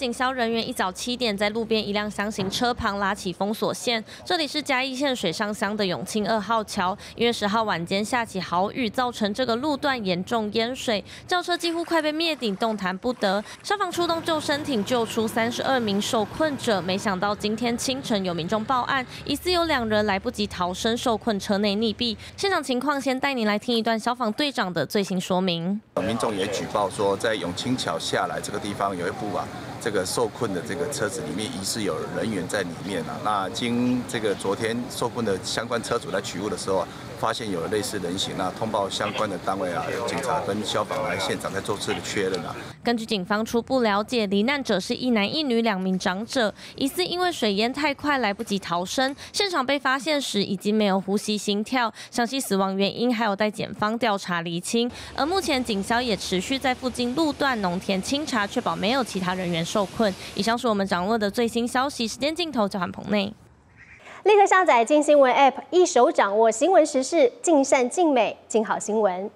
警消人员一早七点在路边一辆箱型车旁拉起封锁线。这里是嘉义县水上乡的永清二号桥。一月十号晚间下起豪雨，造成这个路段严重淹水，轿车几乎快被灭顶，动弹不得。消防出动救生艇救出三十二名受困者。没想到今天清晨有民众报案，疑似有两人来不及逃生，受困车内溺毙。现场情况先带你来听一段消防队长的最新说明。民众也举报说，在永清桥下来这个地方有一部啊。这个受困的这个车子里面疑似有人员在里面啊，那经这个昨天受困的相关车主来取物的时候啊。发现有类似人形，那通报相关的单位啊，有警察跟消防来现场在做次的确认啊。根据警方初步了解，罹难者是一男一女两名长者，疑似因为水淹太快来不及逃生，现场被发现时已经没有呼吸心跳，详细死亡原因还有待检方调查厘清。而目前警消也持续在附近路段农田清查，确保没有其他人员受困。以上是我们掌握的最新消息，时间镜头交还棚内。立刻下载“静新闻 ”App，一手掌握新闻时事，尽善尽美，尽好新闻。